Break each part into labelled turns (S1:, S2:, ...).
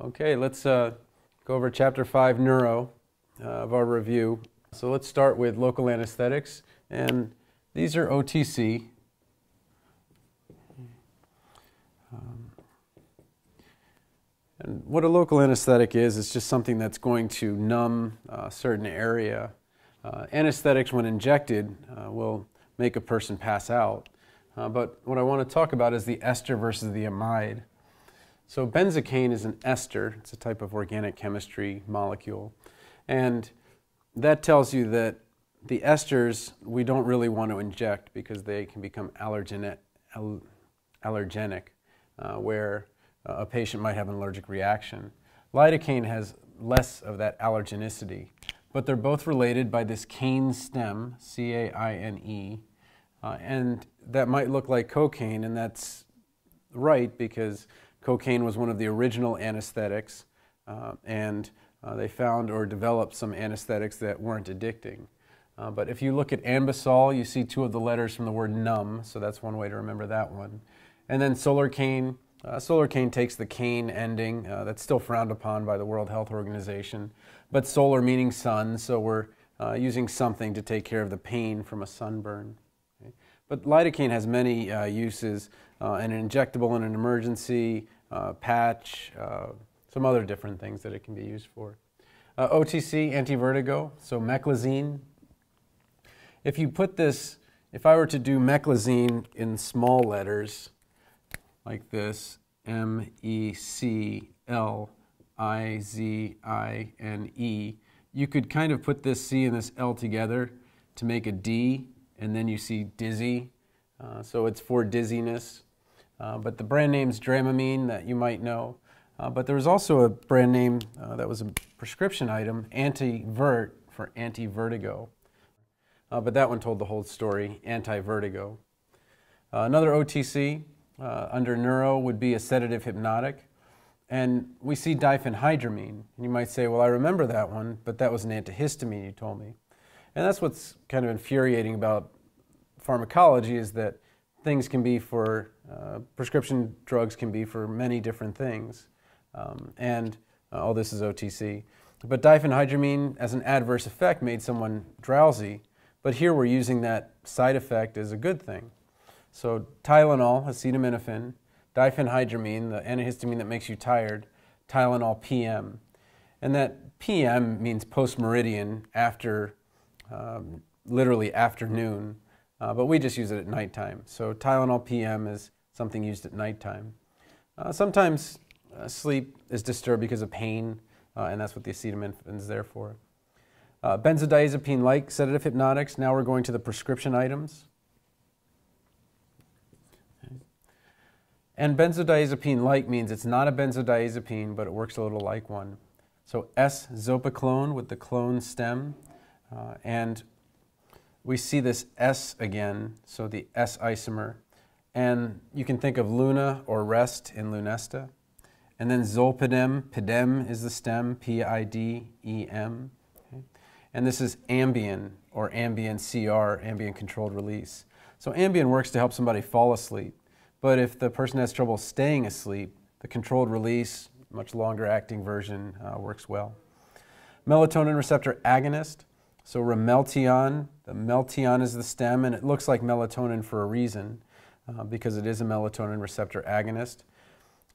S1: Okay, let's uh, go over chapter 5, neuro, uh, of our review. So let's start with local anesthetics, and these are OTC. Um, and what a local anesthetic is, is just something that's going to numb a certain area. Uh, anesthetics, when injected, uh, will make a person pass out. Uh, but what I want to talk about is the ester versus the amide. So benzocaine is an ester. It's a type of organic chemistry molecule. And that tells you that the esters we don't really want to inject because they can become allergenic, allergenic uh, where uh, a patient might have an allergic reaction. Lidocaine has less of that allergenicity, but they're both related by this caine stem, C A I N E, uh, and that might look like cocaine, and that's right because Cocaine was one of the original anesthetics, uh, and uh, they found or developed some anesthetics that weren't addicting. Uh, but if you look at Anbesol, you see two of the letters from the word numb, so that's one way to remember that one. And then Solarcaine, uh, Solarcaine takes the caine ending, uh, that's still frowned upon by the World Health Organization, but solar meaning sun, so we're uh, using something to take care of the pain from a sunburn. Okay. But lidocaine has many uses uh, an injectable in an emergency, uh, patch, uh, some other different things that it can be used for. Uh, OTC, anti-vertigo, so meclizine. If you put this, if I were to do meclizine in small letters, like this, M-E-C-L-I-Z-I-N-E, you could kind of put this C and this L together to make a D, and then you see dizzy. Uh, so it's for dizziness. Uh, but the brand name's Dramamine that you might know. Uh, but there was also a brand name uh, that was a prescription item, Antivert for anti-vertigo. Uh, but that one told the whole story, anti-vertigo. Uh, another OTC under neuro would be a sedative hypnotic. And we see diphenhydramine. And you might say, well, I remember that one, but that was an antihistamine you told me. And that's what's kind of infuriating about pharmacology is that things can be for, uh, prescription drugs can be for many different things. Um, and uh, all this is OTC. But diphenhydramine as an adverse effect made someone drowsy, but here we're using that side effect as a good thing. So Tylenol, acetaminophen, diphenhydramine, the antihistamine that makes you tired, Tylenol PM. And that PM means post meridiem, after, um, literally afternoon. Uh, but we just use it at nighttime. So Tylenol PM is something used at nighttime. Uh, sometimes uh, sleep is disturbed because of pain, uh, and that's what the acetaminophen is there for. Uh, benzodiazepine-like sedative hypnotics. Now we're going to the prescription items. And benzodiazepine-like means it's not a benzodiazepine, but it works a little like one. So eszopiclone with the clone stem, uh, and we see this S again, so the S isomer. And you can think of Luna or rest in Lunesta. And then zolpidem, pidem is the stem, P-I-D-E-M. Okay. And this is Ambien or Ambien CR, ambient controlled release. So Ambien works to help somebody fall asleep. But if the person has trouble staying asleep, the controlled release, much longer acting version, uh, works well. Melatonin receptor agonist. So Ramelteon, the melteon is the stem, and it looks like melatonin for a reason, uh, because it is a melatonin receptor agonist.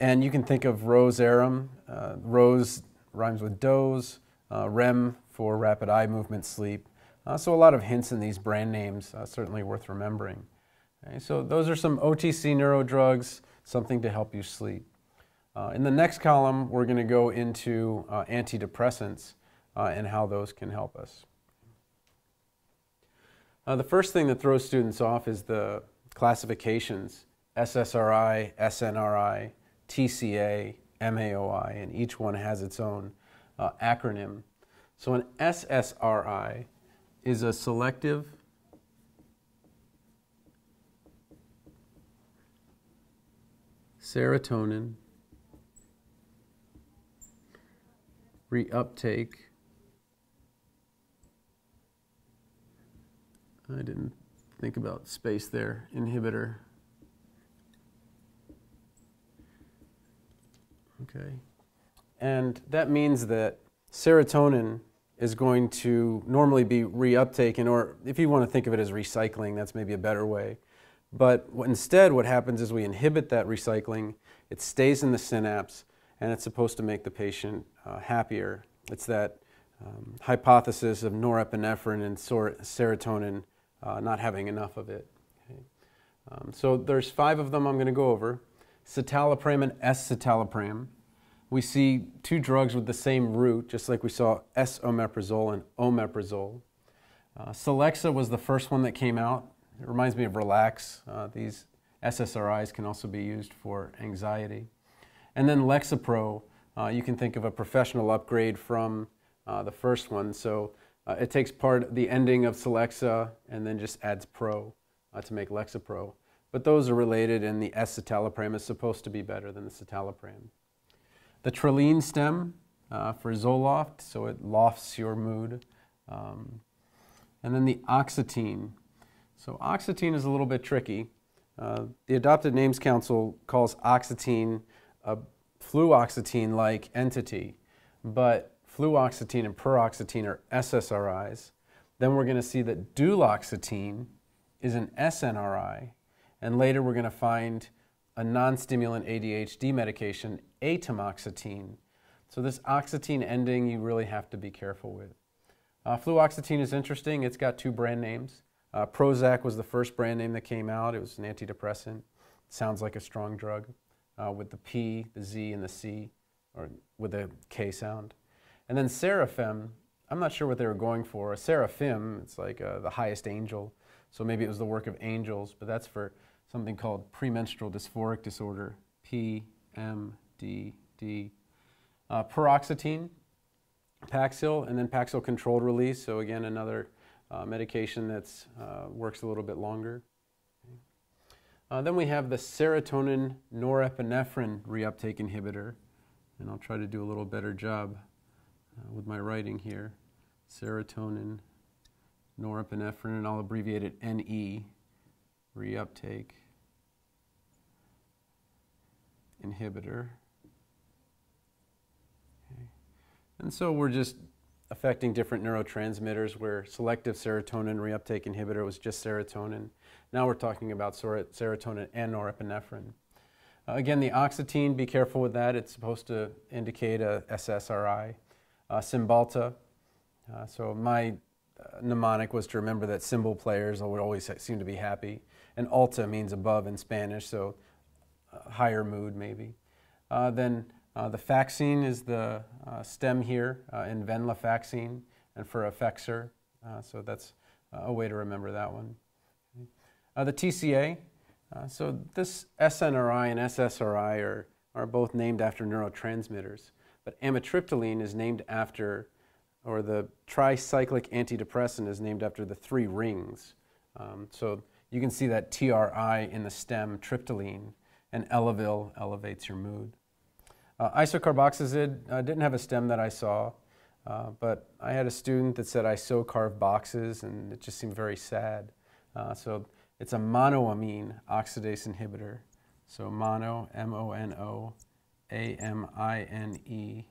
S1: And you can think of Rozerem. Uh, rose rhymes with doze, uh, REM for rapid eye movement sleep. Uh, so a lot of hints in these brand names, uh, certainly worth remembering. Okay, so those are some OTC neuro drugs, something to help you sleep. Uh, in the next column, we're going to go into antidepressants and how those can help us. Uh, the first thing that throws students off is the classifications SSRI, SNRI, TCA, MAOI, and each one has its own uh, acronym. So an SSRI is a selective serotonin reuptake I didn't think about space there, inhibitor. Okay. And that means that serotonin is going to normally be reuptaken, or if you want to think of it as recycling, that's maybe a better way. But instead, what happens is we inhibit that recycling, it stays in the synapse, and it's supposed to make the patient uh, happier. It's that um, hypothesis of norepinephrine and serotonin uh, not having enough of it. Okay. Um, so there's five of them I'm going to go over. Citalopram and escitalopram. We see two drugs with the same root, just like we saw esomeprazole and omeprazole. Uh, Celexa was the first one that came out. It reminds me of Relax. Uh, these SSRIs can also be used for anxiety. And then Lexapro, uh, you can think of a professional upgrade from uh, the first one. So uh, it takes part the ending of Celexa and then just adds pro uh, to make Lexapro. But those are related, and the escitalopram is supposed to be better than the citalopram. The traline stem uh, for Zoloft, so it lofts your mood. Um, and then the oxetine. So oxetine is a little bit tricky. Uh, the Adopted Names Council calls oxetine a fluoxetine-like entity, but fluoxetine and paroxetine are SSRIs. Then we're going to see that duloxetine is an SNRI, and later we're going to find a non-stimulant ADHD medication, atomoxetine. So this oxetine ending you really have to be careful with. Uh, fluoxetine is interesting. It's got two brand names. Uh, Prozac was the first brand name that came out. It was an antidepressant. It sounds like a strong drug uh, with the P, the Z, and the C, or with a K sound. And then Sarafem, I'm not sure what they were going for. A seraphim, it's like uh, the highest angel. So maybe it was the work of angels, but that's for something called premenstrual dysphoric disorder, PMDD. Uh, paroxetine, Paxil, and then Paxil controlled release. So again, another uh, medication that uh, works a little bit longer. Uh, then we have the serotonin norepinephrine reuptake inhibitor, and I'll try to do a little better job uh, with my writing here. Serotonin norepinephrine, and I'll abbreviate it NE, reuptake inhibitor. Okay. And so we're just affecting different neurotransmitters where selective serotonin reuptake inhibitor was just serotonin. Now we're talking about serotonin and norepinephrine. Uh, again, the oxetine, be careful with that. It's supposed to indicate a SSRI. Uh, Cymbalta. Uh, so my uh, mnemonic was to remember that cymbal players would always seem to be happy. And alta means above in Spanish, so uh, higher mood maybe. Uh, then the faxine is the stem here in venlafaxine and for Effexor. Uh, so that's a way to remember that one. The TCA, so this SNRI and SSRI are, are both named after neurotransmitters, but amitriptyline is named after, or the tricyclic antidepressant is named after the three rings. Um, so you can see that TRI in the stem, triptyline, and Elavil elevates your mood. Uh, isocarboxazid uh, didn't have a stem that I saw, uh, but I had a student that said I so carve boxes, and it just seemed very sad. Uh, so it's a monoamine oxidase inhibitor. So mono, M-O-N-O, A-M-I-N-E,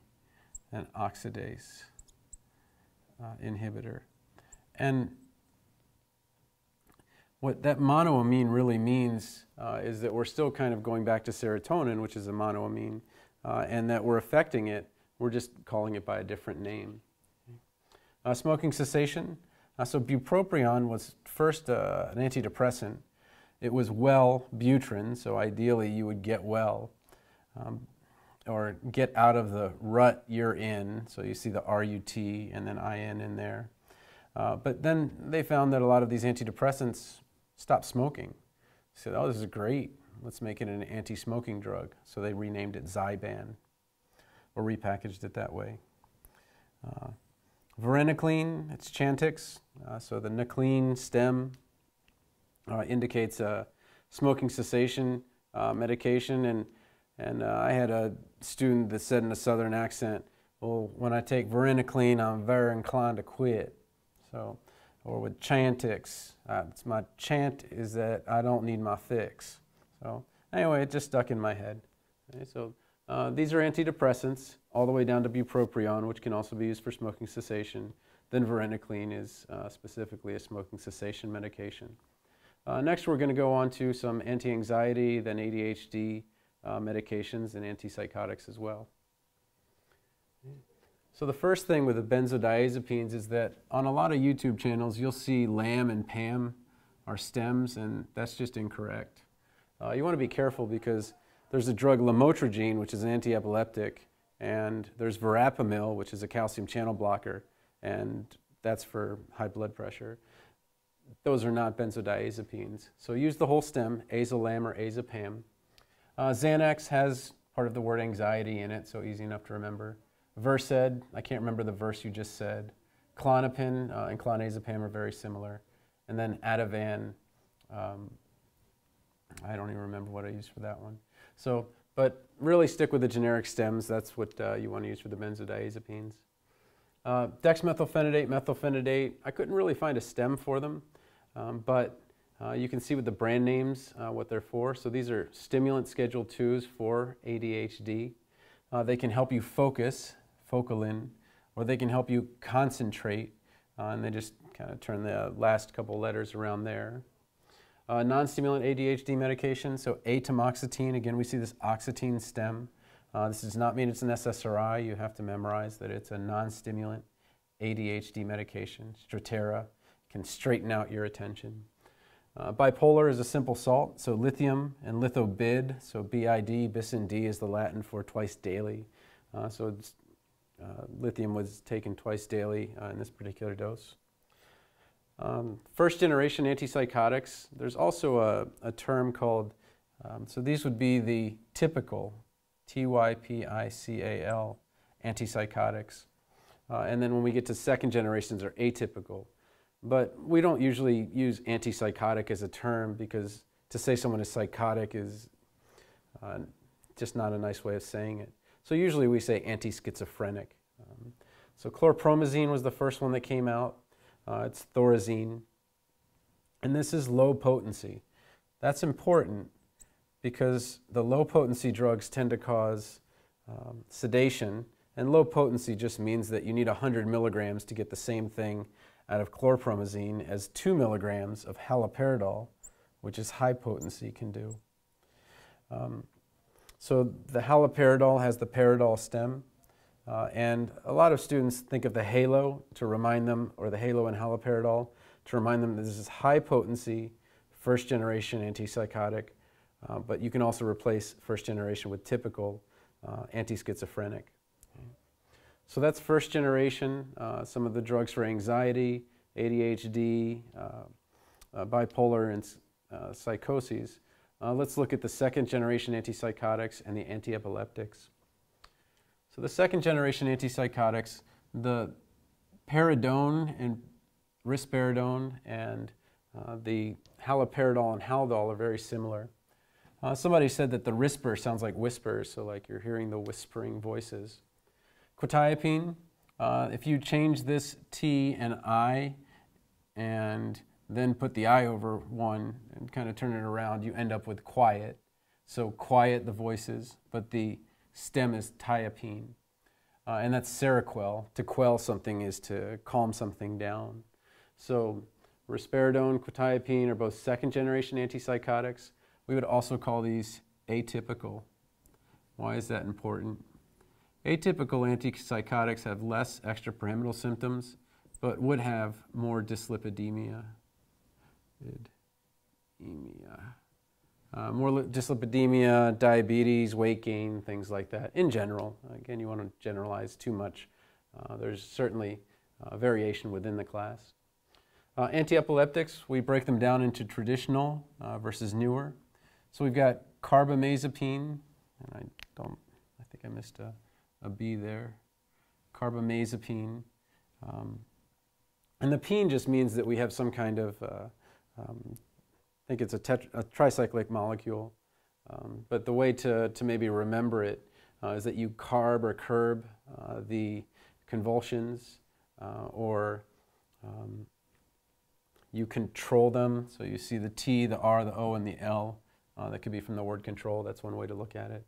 S1: an oxidase uh, inhibitor. And what that monoamine really means uh, is that we're still kind of going back to serotonin, which is a monoamine, uh, and that we're affecting it, we're just calling it by a different name. Uh, smoking cessation. Uh, so bupropion was first uh, an antidepressant. It was Wellbutrin, so ideally you would get well um, or get out of the rut you're in. So you see the RUT and then IN in there. Uh, but then they found that a lot of these antidepressants stopped smoking. They said, oh, this is great. Let's make it an anti-smoking drug. So they renamed it Zyban or repackaged it that way. Uh, varenicline, it's Chantix. Uh, so the nicline stem uh, indicates a smoking cessation uh, medication. And, and uh, I had a student that said in a southern accent, well, when I take varenicline, I'm very inclined to quit. So, or with Chantix, uh, it's my chant is that I don't need my fix. So anyway, it just stuck in my head. Okay, so Uh, these are antidepressants, all the way down to bupropion, which can also be used for smoking cessation. Then varenicline is uh, specifically a smoking cessation medication. Uh, next, we're going to go on to some anti-anxiety, then ADHD uh, medications and antipsychotics as well. So the first thing with the benzodiazepines is that on a lot of YouTube channels, you'll see LAM and PAM are stems, and that's just incorrect. Uh, you want to be careful because there's a drug lamotrigine, which is an anti-epileptic, and there's verapamil, which is a calcium channel blocker, and that's for high blood pressure. Those are not benzodiazepines. So use the whole stem, azolam or azepam. Uh, Xanax has part of the word anxiety in it, so easy enough to remember. Versed, I can't remember the verse you just said. Klonopin uh, and clonazepam are very similar. And then Ativan, um, I don't even remember what I used for that one. So, but really stick with the generic stems. That's what uh, you want to use for the benzodiazepines. Uh, dexmethylphenidate, methylphenidate, I couldn't really find a stem for them, um, but uh, you can see with the brand names uh, what they're for. So these are stimulant schedule 2s for ADHD. Uh, they can help you focus, focalin, or they can help you concentrate, uh, and they just kind of turn the last couple letters around there. Uh, non-stimulant ADHD medication, so atomoxetine, again we see this oxetine stem. Uh, this does not mean it's an SSRI. You have to memorize that it's a non-stimulant ADHD medication. Strattera can straighten out your attention. Uh, bipolar is a simple salt, so lithium and lithobid, so BID, bis in die is the Latin for twice daily. Uh, so uh, lithium was taken twice daily uh, in this particular dose. Um, first generation antipsychotics, there's also a, a term called, um, so these would be the typical T-Y-P-I-C-A-L, antipsychotics. Uh, and then when we get to second generations they're atypical. But we don't usually use antipsychotic as a term because to say someone is psychotic is uh, just not a nice way of saying it. So usually we say anti-schizophrenic. Um, so chlorpromazine was the first one that came out. Uh, it's thorazine. And this is low potency. That's important because the low potency drugs tend to cause um, sedation, and low potency just means that you need 100 milligrams to get the same thing out of chlorpromazine as 2 milligrams of haloperidol, which is high potency, can do. Um, so the haloperidol has the peridol stem, uh, and a lot of students think of the halo to remind them, or the halo and haloperidol, to remind them that this is high potency, first generation antipsychotic uh, but you can also replace first generation with typical uh, anti-schizophrenic. Okay. So that's first generation, uh, some of the drugs for anxiety, ADHD, uh, uh, bipolar, and uh, psychoses. let's look at the second generation antipsychotics and the antiepileptics. So the second generation antipsychotics, the peridone and risperidone and the haloperidol and haldol are very similar. Uh, somebody said that the whisper sounds like whispers, so like you're hearing the whispering voices. Quetiapine, uh, if you change this T and I and then put the I over one and kind of turn it around, you end up with quiet. So quiet the voices, but the stem is tiapine. Uh, and that's Seroquel. To quell something is to calm something down. So risperidone, quetiapine are both second generation antipsychotics. We would also call these atypical. Why is that important? Atypical antipsychotics have less extrapyramidal symptoms, but would have more dyslipidemia. Uh, more dyslipidemia, diabetes, weight gain, things like that in general. Again, you want to generalize too much. Uh, there's certainly uh, variation within the class. Uh, antiepileptics, we break them down into traditional uh, versus newer. So we've got carbamazepine, and I don't, I think I missed a, a B there. Carbamazepine. Um, and the pene just means that we have some kind of, uh, um, I think it's a, a tricyclic molecule. Um, but the way to, to maybe remember it uh, is that you carb or curb uh, the convulsions uh, or um, you control them. So you see the T, the R, the O, and the L. Uh, that could be from the word control. That's one way to look at it.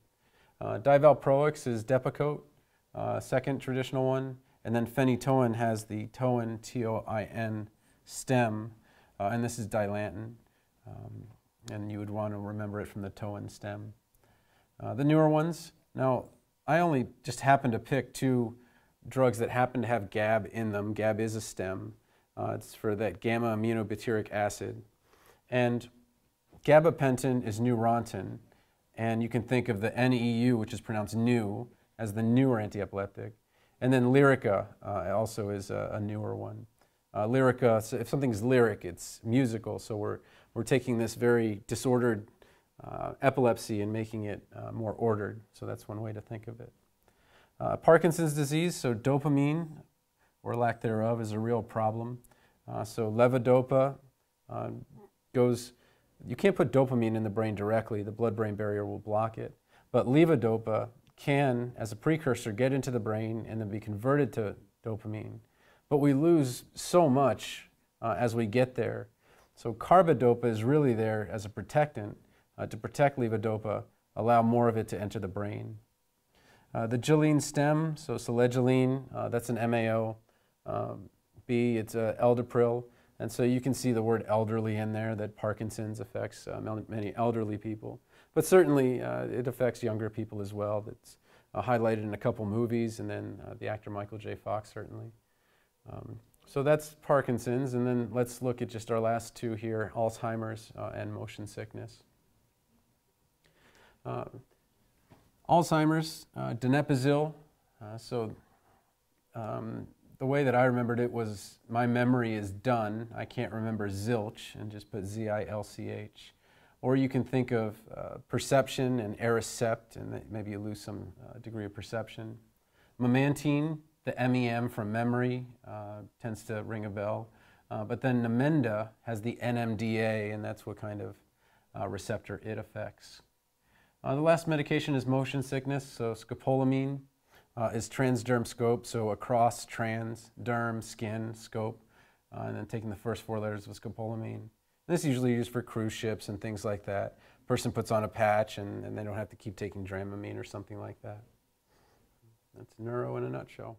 S1: Uh, divalproex is Depakote, uh, second traditional one. And then phenytoin has the toin, T-O-I-N, stem, uh, and this is dilantin. Um, and you would want to remember it from the toin stem. Uh, the newer ones, now I only just happened to pick two drugs that happen to have GAB in them. GAB is a stem. Uh, it's for that gamma aminobutyric acid. And gabapentin is Neurontin, and you can think of the NEU, which is pronounced new, as the newer antiepileptic. And then Lyrica uh, also is a, a, newer one. Uh, Lyrica, so if something's lyric, it's musical, so we're, we're taking this very disordered uh, epilepsy and making it uh, more ordered. So that's one way to think of it. Uh, Parkinson's disease, so dopamine, or lack thereof, is a real problem. Uh, so levodopa uh, goes, you can't put dopamine in the brain directly, the blood brain barrier will block it. But levodopa can, as a precursor, get into the brain and then be converted to dopamine. But we lose so much uh, as we get there. So carbidopa is really there as a protectant uh, to protect levodopa, allow more of it to enter the brain. Uh, the giline stem, so selegiline, uh, that's an MAO. Um, B, it's uh, Eldepryl. And so you can see the word elderly in there, that Parkinson's affects uh, many elderly people. But certainly uh, it affects younger people as well. That's highlighted in a couple movies, and then the actor Michael J. Fox, certainly. Um, so that's Parkinson's, and then let's look at just our last two here, Alzheimer's and motion sickness. Uh, Alzheimer's, uh, donepezil. Uh, so um, the way that I remembered it was my memory is done. I can't remember zilch and just put Z-I-L-C-H. Or you can think of uh, perception and Aricept, and maybe you lose some uh, degree of perception. Memantine, the MEM from memory, uh, tends to ring a bell. Uh, but then Namenda has the NMDA, and that's what kind of uh, receptor it affects. Uh, the last medication is motion sickness, so scopolamine uh, is transderm scope, so across trans, derm, skin, scope, uh, and then taking the first four letters of scopolamine. This is usually used for cruise ships and things like that. Person puts on a patch and, and they don't have to keep taking Dramamine or something like that. That's neuro in a nutshell.